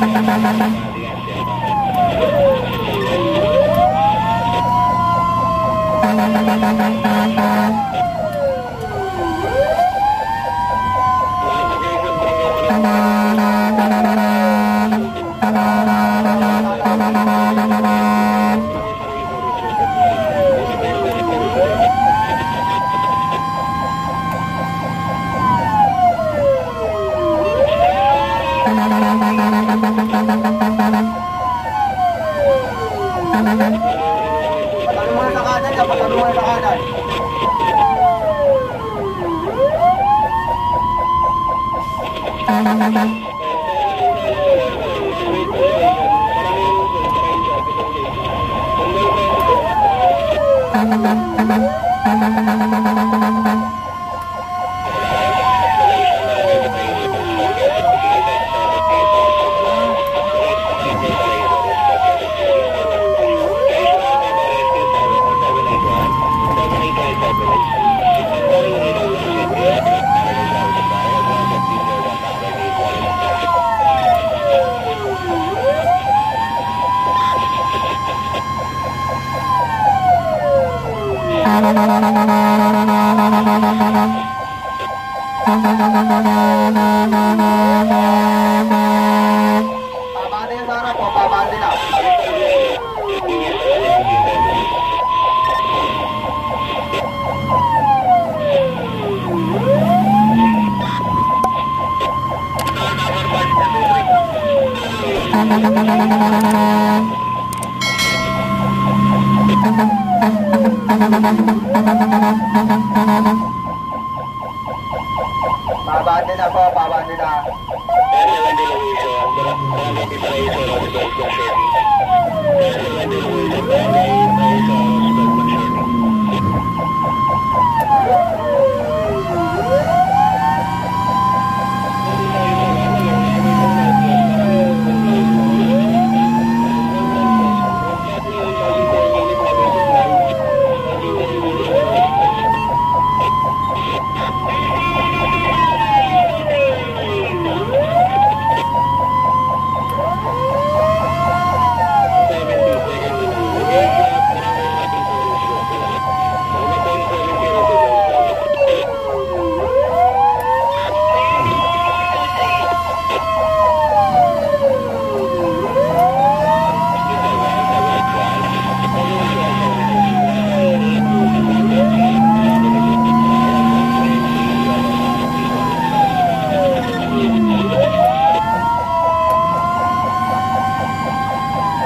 Patalungan Pabante yan sa harap Baba nila po, baba nila.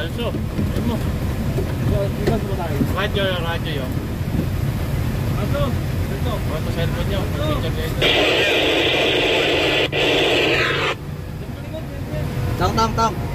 Calcio, mo. Radyo yung radyo yun. Ano? Ito. Ito cellphone niyo. Picture niya ito. Tang, tang, tang.